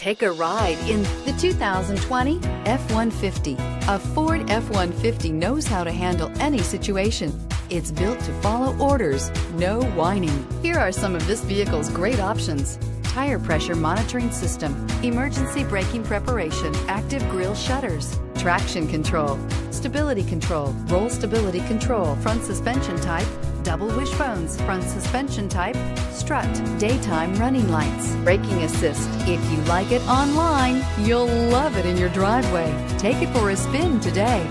Take a ride in the 2020 F-150. A Ford F-150 knows how to handle any situation. It's built to follow orders, no whining. Here are some of this vehicle's great options. Tire pressure monitoring system, emergency braking preparation, active grille shutters, traction control, stability control, roll stability control, front suspension type, double wishbones, front suspension type, strut, daytime running lights, braking assist. If you like it online, you'll love it in your driveway. Take it for a spin today.